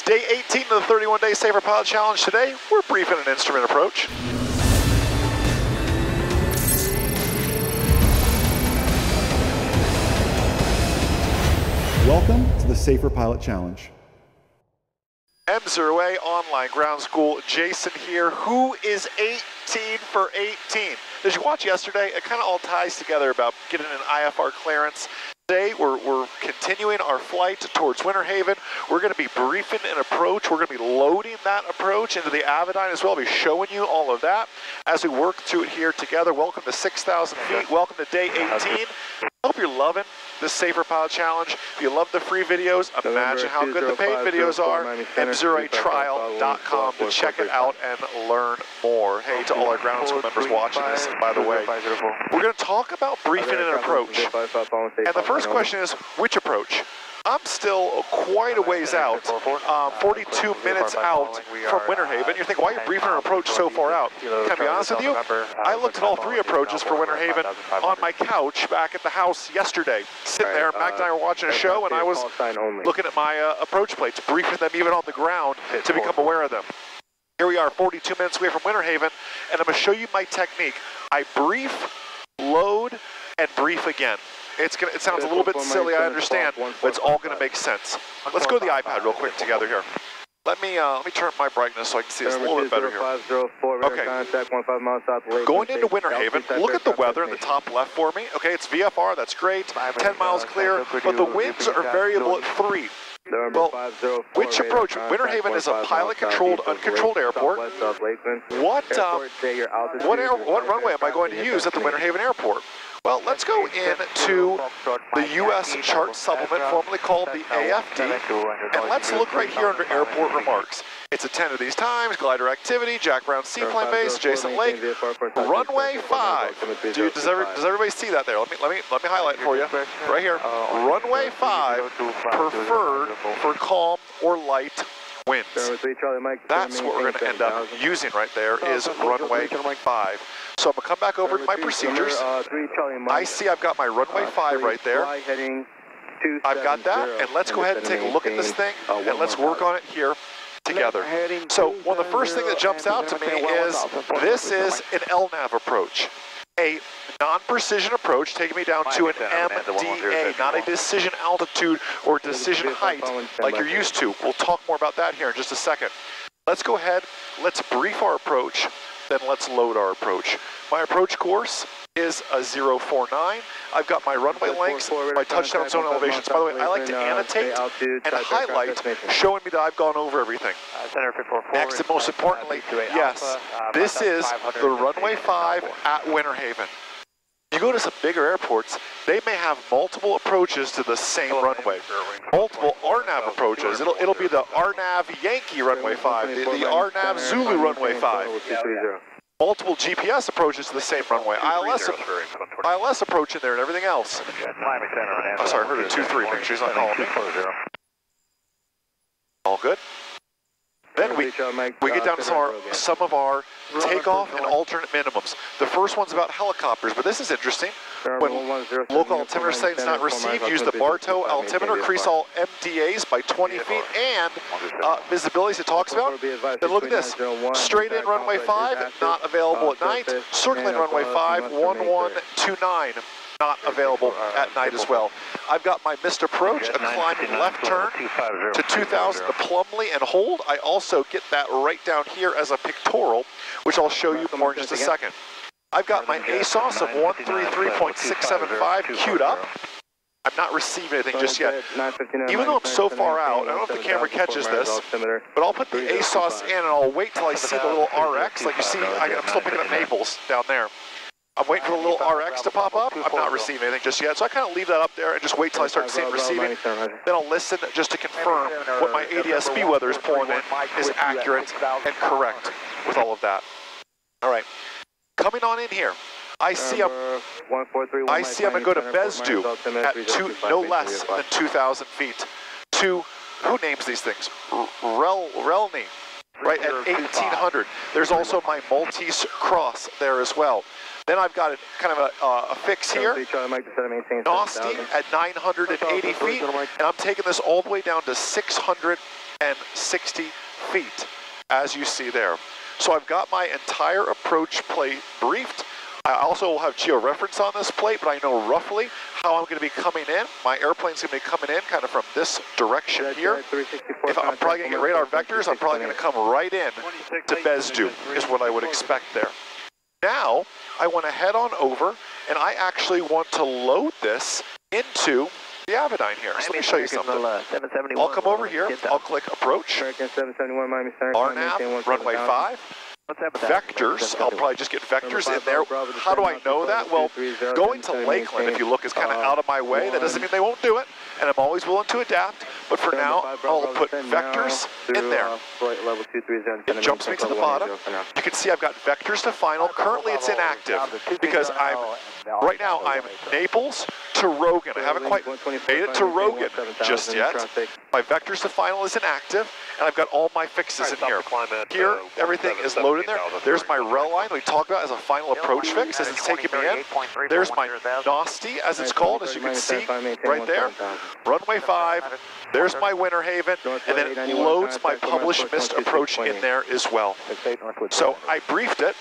It's day 18 of the 31 Day Safer Pilot Challenge. Today, we're briefing an instrument approach. Welcome to the Safer Pilot Challenge. MzeroA Online Ground School, Jason here. Who is 18 for 18? As you watch yesterday, it kind of all ties together about getting an IFR clearance. Today, we're, we're continuing our flight towards Winter Haven. We're going to be briefing an approach. We're going to be loading that approach into the Avidyne as well. I'll be showing you all of that as we work through it here together. Welcome to 6,000 feet. Welcome to day 18. I hope you're loving the Safer Pilot Challenge. If you love the free videos, imagine how good the paid videos are. MzeroATrial.com to check it out and learn more. Hey, to all our ground school members watching this, by the way, we're going to talk about briefing an approach. And the first question is, which approach? I'm still quite a ways out, um, 42 minutes out from Winter Haven. You're thinking, why are you briefing an approach so far out? Can I be honest with you? I looked at all three approaches for Winter Haven on my couch back at the house yesterday. Sitting there, Mac and I were watching a show, and I was looking at my uh, approach plates, briefing them even on the ground to become aware of them. Here we are, 42 minutes away from Winter Haven, and I'm going to show you my technique. I brief, load, and brief again. It's gonna, it sounds a little bit silly, I understand, but it's all going to make sense. Let's go to the iPad real quick together here. Let me uh, let me turn up my brightness so I can see this a little bit better here. Okay. Going into Winter Haven, look at the weather in the top left for me. Okay, it's VFR, that's great. 10 miles clear, but the winds are variable at 3. Well, which approach? Winter Haven is a pilot-controlled, uncontrolled airport. What, um, what, air, what runway am I going to use at the Winter Haven airport? Well, let's go into the U.S. chart supplement, formerly called the AFD, and let's look right here under airport remarks. It's attended these times, glider activity, Jack Brown Seaplane Base, Jason Lake, runway 5. Dude, does, every, does everybody see that there? Let me, let me, let me highlight for you. Right here, runway 5, preferred for calm or light winds. That's what we're going to end up using right there is runway 5. So I'm going to come back over to my procedures. I see I've got my runway 5 right there. I've got that, and let's go ahead and take a look at this thing, and let's work on it here together. So one of the first thing that jumps out to me is this is an LNAV approach. A non-precision approach taking me down to an MDA, not a decision altitude or decision height like you're used to. We'll talk more about that here in just a second. Let's go ahead, let's brief our approach, then let's load our approach. My approach course is a 049. I've got my runway lengths, my touchdown zone elevations. By the way, I like to annotate and highlight, showing me that I've gone over everything. Next and most importantly, yes, this is the runway 5 at Winter Haven. You go to some bigger airports, they may have multiple approaches to the same runway. Multiple RNAV approaches. It'll, it'll be the RNAV Yankee runway 5, the, the RNAV Zulu runway 5 multiple GPS approaches to the same runway. ILS, ILS approach in there and everything else. Oh, sorry, I heard a 2-3. Make sure he's not calling me. All good? Then we, we get down to some of our, some of our takeoff and alternate minimums. The first one's about helicopters, but this is interesting. When local altimeter settings not received, use the Bartow altimeter, increase all MDAs by 20 feet, and uh, visibilities it talks about. Then look at this, straight in runway 5, not available at night. Circling runway 5, 1129 not available at night as well. I've got my missed approach, a climbing left turn to 2000 to Plumley and hold. I also get that right down here as a pictorial, which I'll show you more in just a second. I've got my ASOS of 133.675 queued up. I'm not receiving anything just yet. Even though I'm so far out, I don't know if the camera catches this, but I'll put the ASOS in and I'll wait till I see the little RX. Like you see, I'm still picking up Naples down there. I'm waiting for the little RX to pop up. I'm not receiving anything just yet, so I kind of leave that up there and just wait till I start seeing receiving. Then I'll listen just to confirm what my ADS-B weather is pulling in is accurate and correct with all of that. All right, coming on in here. I see I'm, I see to go to Besdu at two, no less than 2,000 feet. To, who names these things? Rel, Relny, right at 1,800. There's also my Maltese Cross there as well. Then I've got a, kind of a, uh, a fix here, Nosti at 980 feet, and I'm taking this all the way down to 600 260 feet, as you see there. So I've got my entire approach plate briefed. I also will have georeference on this plate, but I know roughly how I'm going to be coming in. My airplane's going to be coming in kind of from this direction here. If I'm probably going to get radar vectors, I'm probably going to come right in to Bezdu, is what I would expect there. Now, I want to head on over, and I actually want to load this into the Avidyne here. So let me show you something. I'll come over here, I'll click approach, RNAV, runway 5, vectors. I'll probably just get vectors in there. How do I know that? Well, going to Lakeland, if you look, is kind of out of my way. That doesn't mean they won't do it, and I'm always willing to adapt. But for now, I'll put vectors in there. It jumps me to the bottom. You can see I've got vectors to final. Currently, it's inactive because I'm right now I'm Naples to Rogan. I haven't quite made it to Rogan just yet. My vectors to final is inactive, and I've got all my fixes in here. Here, everything is loaded there. There's my Relny we talked about as a final approach fix as it's taking me in. There's my Nosti, as it's called, as you can see right there. Runway 5. There's my Winter Haven, and then it loads my published missed approach in there as well. So I briefed it,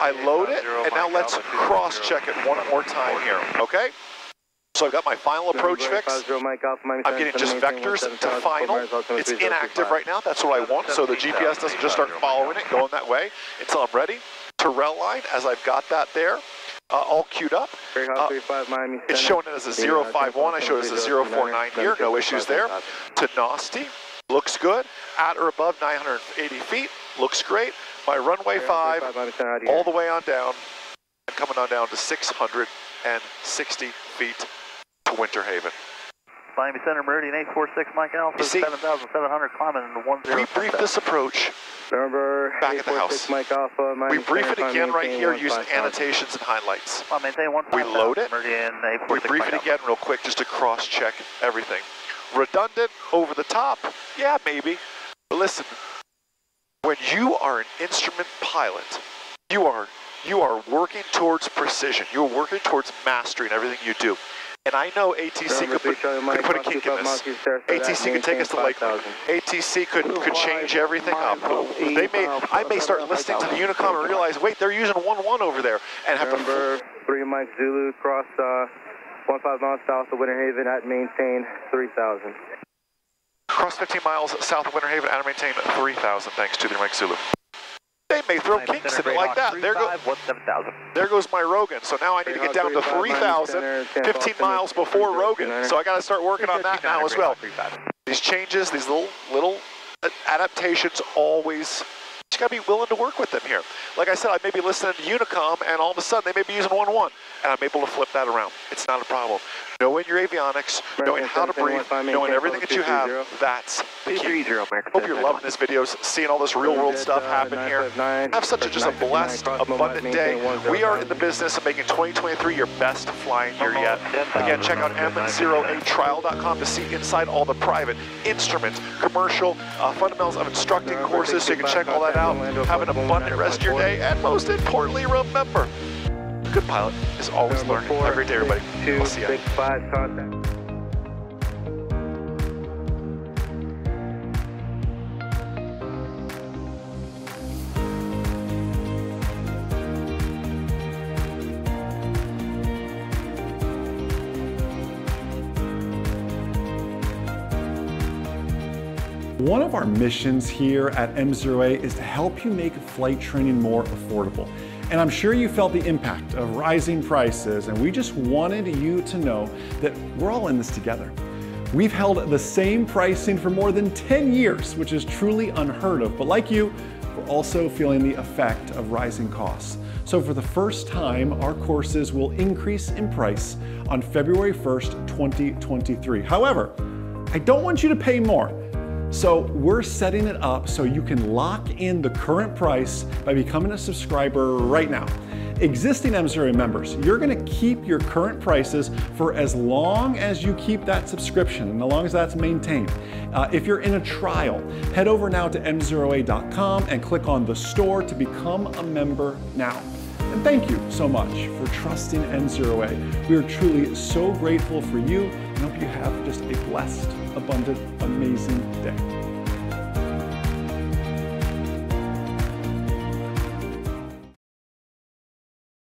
I load it, and now let's cross-check it one more time here, okay? So I've got my final approach fix. I'm getting just vectors to final. It's inactive right now. That's what I want. So the GPS doesn't just start following it, going that way until I'm ready. To Relny, as I've got that there, uh, all queued up. Uh, it's showing it as a 051. I showed it as a 049 here. No issues there. To Nosti, looks good. At or above 980 feet, looks great. My runway 5, all the way on down, and coming on down to 660 feet to Winter Haven. Miami Center, Meridian 846, Mike Alpha, 7,700, climbing into 10. We brief this approach Remember, back at the house. Mike Alpha, we brief it again right here using annotations and highlights. Well, maintain one we load it. Meridian we brief it again real quick just to cross-check everything. Redundant, over the top, yeah, maybe. But listen, when you are an instrument pilot, you are you are working towards precision. You're working towards mastering everything you do. And I know ATC could put, could put a kink in this. ATC could take us to Lakeland. ATC could, could change everything up. They may, I may start listening to the Unicom and realize, wait, they're using 1-1 over there. And have Remember, to... 3 Mike Zulu, cross uh, 15 miles south of Winter Haven at maintain 3,000. Cross 15 miles south of Winter Haven at maintain 3,000, thanks to the Mike Zulu. They may throw kinks in it like that. There, go, there goes my Rogan. So now I need to get down to 3,000, 15 miles before Rogan. So I got to start working on that now as well. These changes, these little little adaptations always you gotta be willing to work with them here. Like I said, I may be listening to Unicom and all of a sudden they may be using 1-1 and I'm able to flip that around. It's not a problem. Knowing your avionics, knowing how to breathe, knowing everything that you have, that's the key. Hope you're loving this videos, seeing all this real world stuff happen here. Have such a, just a blessed, abundant day. We are in the business of making 2023 your best flying year yet. Again, check out mzeroatrial.com to see inside all the private instruments, commercial, uh, fundamentals of instructing courses so you can check all that out. Have an abundant rest of your day, and most importantly, remember, good pilot is always learning. Have a great day, everybody. Two, I'll see six, five, contact. One of our missions here at MzeroA is to help you make flight training more affordable. And I'm sure you felt the impact of rising prices, and we just wanted you to know that we're all in this together. We've held the same pricing for more than 10 years, which is truly unheard of. But like you, we're also feeling the effect of rising costs. So for the first time, our courses will increase in price on February 1st, 2023. However, I don't want you to pay more. So we're setting it up so you can lock in the current price by becoming a subscriber right now. Existing MzeroA members, you're gonna keep your current prices for as long as you keep that subscription and as long as that's maintained. Uh, if you're in a trial, head over now to mzeroa.com and click on the store to become a member now. And thank you so much for trusting MzeroA. We are truly so grateful for you and hope you have just a blessed, abundant, amazing day.